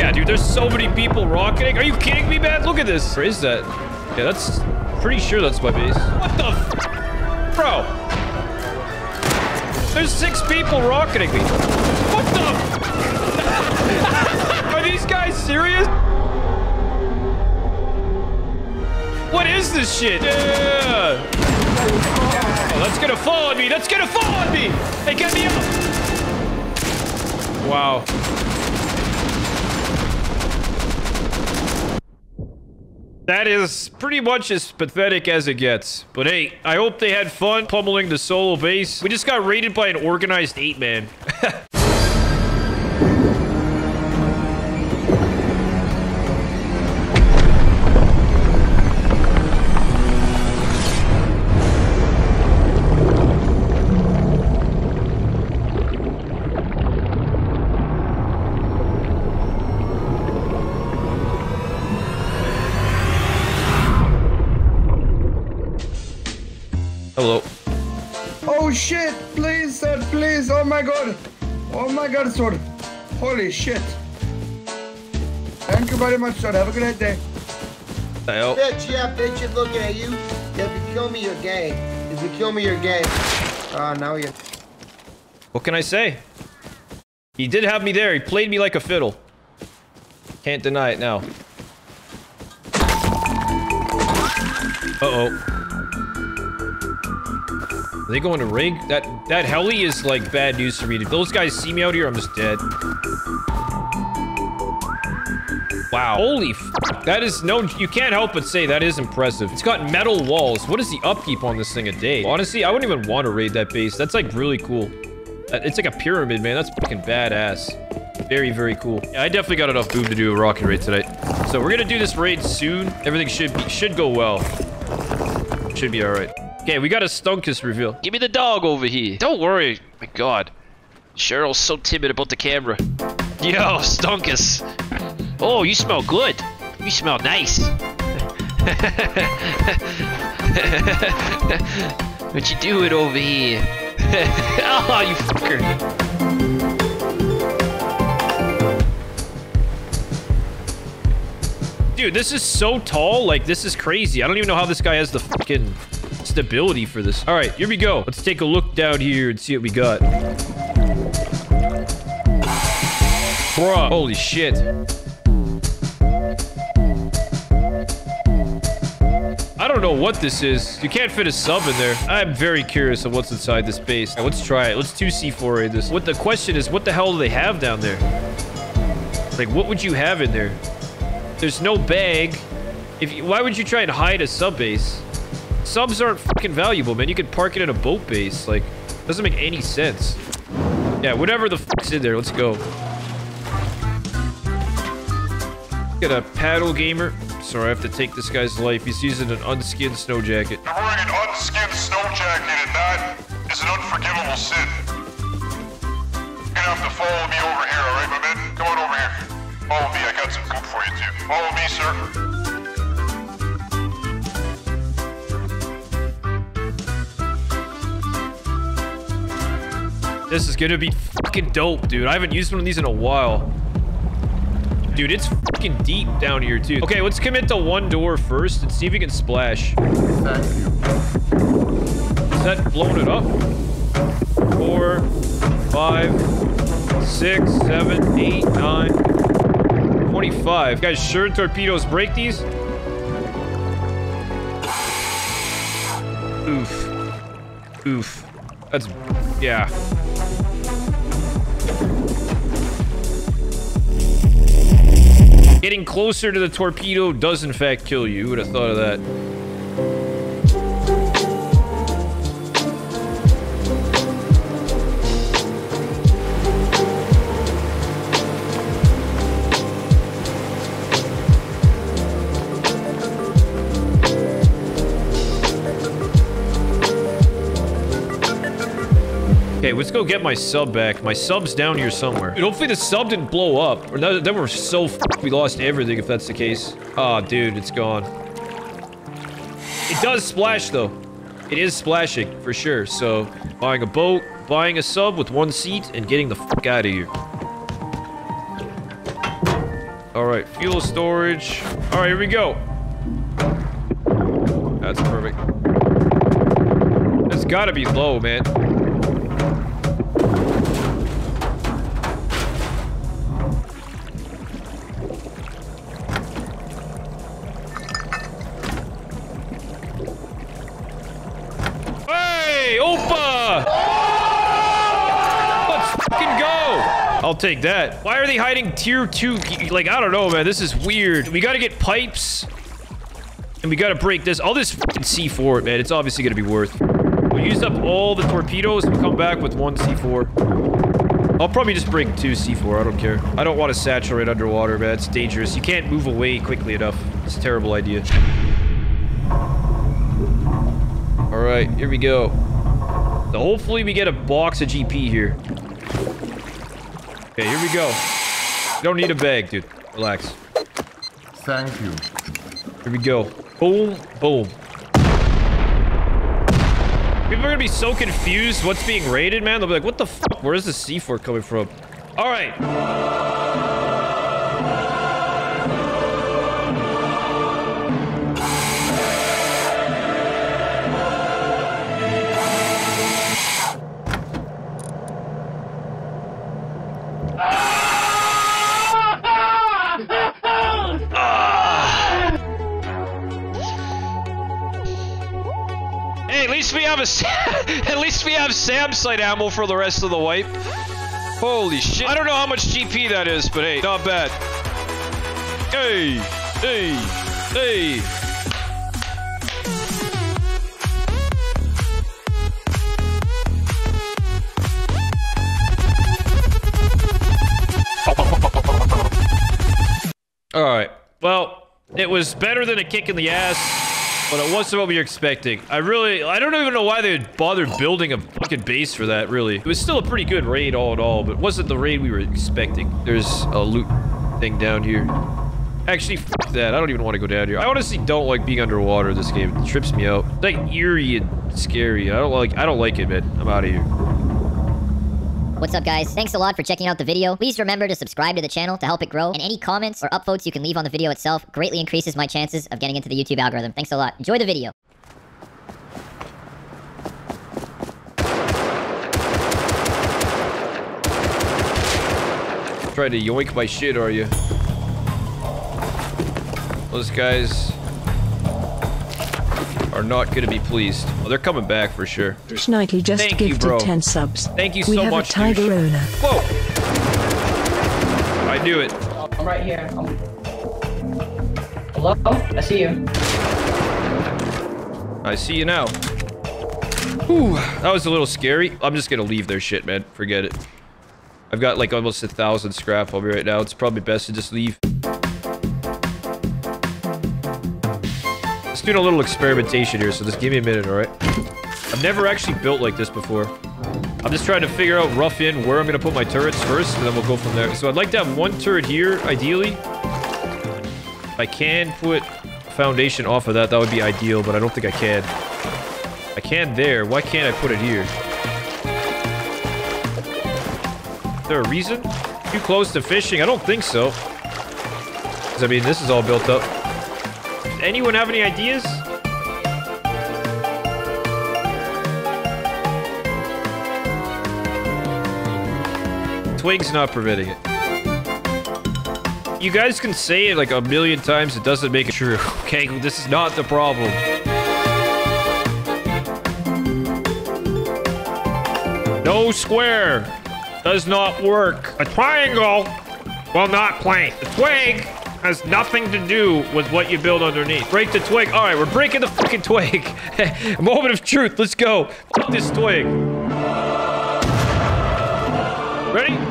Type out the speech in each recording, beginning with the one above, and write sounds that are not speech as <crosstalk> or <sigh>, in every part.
Yeah, dude, there's so many people rocketing. Are you kidding me, man? Look at this. Where is that? Yeah, that's pretty sure that's my base. What the f Bro. There's six people rocketing me. What the <laughs> these guys serious? What is this shit? Yeah. Oh, that's gonna fall on me. That's gonna fall on me. Hey, get me up. Wow. That is pretty much as pathetic as it gets. But hey, I hope they had fun pummeling the solo base. We just got raided by an organized eight-man. <laughs> Hello. Oh shit! Please, sir, please! Oh my god! Oh my god, sir! Holy shit! Thank you very much, sir. Have a great day. Hell. Bitch, yeah, bitch is looking at you. If you kill me, you're gay. If you kill me, you're gay. Ah, now you're... What can I say? He did have me there. He played me like a fiddle. Can't deny it now. Uh-oh. Are they going to rig? That that heli is like bad news for me. If those guys see me out here, I'm just dead. Wow. Holy That is no... You can't help but say that is impressive. It's got metal walls. What is the upkeep on this thing a day? Honestly, I wouldn't even want to raid that base. That's like really cool. It's like a pyramid, man. That's fucking badass. Very, very cool. Yeah, I definitely got enough boom to do a rocket raid tonight. So we're gonna do this raid soon. Everything should be, should go well. Should be all right. Okay, we got a Stunkus reveal. Give me the dog over here. Don't worry. My god. Cheryl's so timid about the camera. Yo, Stunkus. Oh, you smell good. You smell nice. <laughs> what you doing over here? <laughs> oh, you fucker. Dude, this is so tall. Like, this is crazy. I don't even know how this guy has the fucking stability for this. All right, here we go. Let's take a look down here and see what we got. Bruh. Holy shit. I don't know what this is. You can't fit a sub in there. I'm very curious of what's inside this base. Right, let's try it. Let's 2C4A this. What the question is, what the hell do they have down there? Like, what would you have in there? There's no bag. If you, why would you try and hide a sub base? Subs aren't fucking valuable, man. You could park it in a boat base. Like, doesn't make any sense. Yeah, whatever the fuck's in there, let's go. Got a paddle gamer. Sorry, I have to take this guy's life. He's using an unskinned snow jacket. You're wearing an unskinned snow jacket, and that is an unforgivable sin. You're gonna have to follow me over here, alright, my man? Come on over here. Follow me, I got some goop for you too. Follow me, sir. This is gonna be fucking dope, dude. I haven't used one of these in a while. Dude, it's fucking deep down here, too. Okay, let's commit to one door first and see if we can splash. Is that blowing it up? Four, five, six, seven, eight, nine, 25. Guys, sure torpedoes break these? Oof. Oof. That's... Yeah. Getting closer to the torpedo does in fact kill you. Who would have thought of that? Let's go get my sub back. My sub's down here somewhere. Dude, hopefully the sub didn't blow up. Or then we're so we lost everything if that's the case. Oh, dude, it's gone. It does splash, though. It is splashing, for sure. So, buying a boat, buying a sub with one seat, and getting the fuck out of here. Alright, fuel storage. Alright, here we go. That's perfect. It's gotta be low, man. Take that. Why are they hiding tier two? Like, I don't know, man. This is weird. We gotta get pipes. And we gotta break this. All this C4, man. It's obviously gonna be worth. We used up all the torpedoes. We'll come back with one C4. I'll probably just break two C4. I don't care. I don't want to saturate underwater, man. It's dangerous. You can't move away quickly enough. It's a terrible idea. All right, here we go. So hopefully we get a box of GP here. Okay, here we go. You don't need a bag, dude. Relax. Thank you. Here we go. Boom, boom. People are gonna be so confused what's being raided, man. They'll be like, what the fuck? Where is the C4 coming from? All right. Least we have a <laughs> at least we have SAM site ammo for the rest of the wipe. Holy shit! I don't know how much GP that is, but hey, not bad. Hey, hey, hey. All right. Well, it was better than a kick in the ass, but it wasn't what we were expecting. I really, I don't even know why they would bother building a fucking base for that, really. It was still a pretty good raid all in all, but wasn't the raid we were expecting. There's a loot thing down here. Actually, fuck that. I don't even want to go down here. I honestly don't like being underwater this game. It trips me out. It's like eerie and scary. I don't like, I don't like it, man. I'm out of here. What's up, guys? Thanks a lot for checking out the video. Please remember to subscribe to the channel to help it grow, and any comments or upvotes you can leave on the video itself greatly increases my chances of getting into the YouTube algorithm. Thanks a lot. Enjoy the video. Trying to yoink my shit, are you? Those guys are not going to be pleased. Oh, they're coming back for sure. Schneidel just Thank you, gifted bro. 10 subs. Thank you we so have much, a tiger owner. Whoa! I knew it. I'm right here. I'm... Hello? I see you. I see you now. Whew, that was a little scary. I'm just gonna leave their shit, man. Forget it. I've got like almost a thousand scrap on me right now. It's probably best to just leave. Let's do a little experimentation here, so just give me a minute, alright? I've never actually built like this before. I'm just trying to figure out rough in where I'm gonna put my turrets first, and then we'll go from there. So I'd like to have one turret here, ideally. If I can put foundation off of that, that would be ideal, but I don't think I can. I can there. Why can't I put it here? Is there a reason? Too close to fishing? I don't think so. 'Cause, I mean, this is all built up. Anyone have any ideas? Twig's not preventing it. You guys can say it like a million times, it doesn't make it true. <laughs> Okay, this is not the problem. No square does not work. A triangle will not plank. The twig has nothing to do with what you build underneath. Break the twig. All right, we're breaking the fucking twig. <laughs> Moment of truth. Let's go. Fuck this twig. Ready?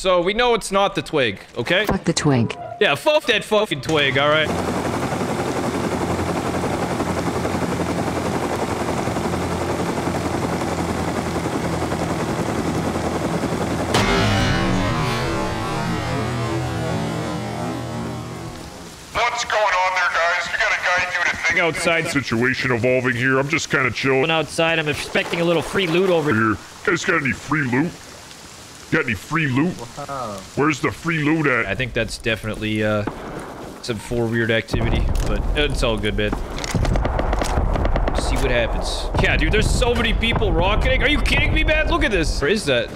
So we know it's not the twig, okay? Fuck the twig. Yeah, fuck that fucking twig, all right? What's going on there, guys? We got a guy doing a thing Outside, Situation evolving here. I'm just kind of chilling going outside. I'm expecting a little free loot over here. here. Guys, got any free loot? Got any free loot? Where's the free loot at? I think that's definitely uh, some four weird activity, but it's all good, man. See what happens. Yeah, dude, there's so many people rocketing. Are you kidding me, man? Look at this. Where is that?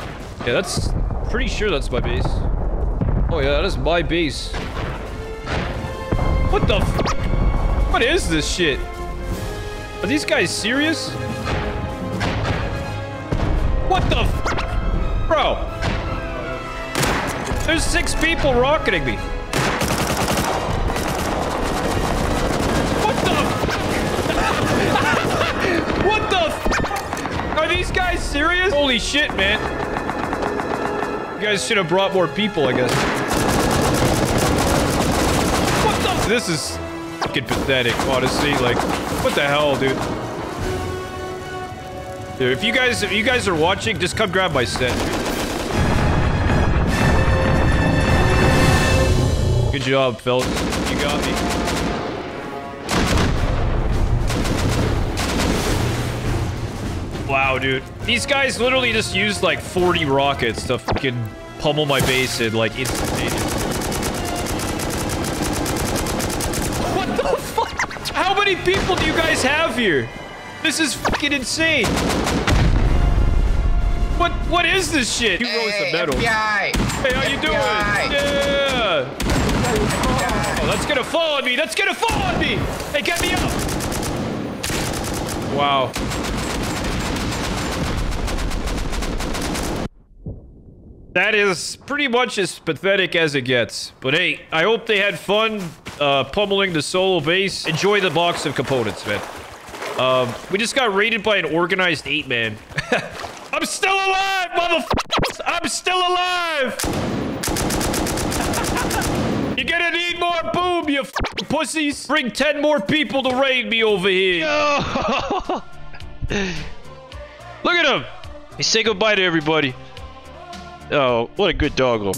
Yeah, that's pretty sure that's my base. Oh yeah, that is my base. What the? F what is this shit? Are these guys serious? What the? F Bro. There's six people rocketing me. What the? <laughs> what the? Are these guys serious? Holy shit, man. You guys should have brought more people, I guess. What the? This is fucking pathetic, honestly. Like, what the hell, dude? Dude, if you guys, if you guys are watching, just come grab my set. Good job, Phil. You got me. Wow, dude. These guys literally just used like 40 rockets to fucking pummel my base in like instantaneous. What the fuck? How many people do you guys have here? This is fucking insane. What what is this shit? You rose the medal. Hey, how you doing? Yeah. That's gonna fall on me. That's gonna fall on me. Hey, get me up. Wow. That is pretty much as pathetic as it gets. But hey, I hope they had fun uh, pummeling the solo base. Enjoy the box of components, man. Um, we just got raided by an organized eight-man. <laughs> I'm still alive, motherfuckers! I'm still alive! Gonna need more boom, you pussies! Bring 10 more people to raid me over here! <laughs> Look at him. He say goodbye to everybody. Oh, what a good doggo.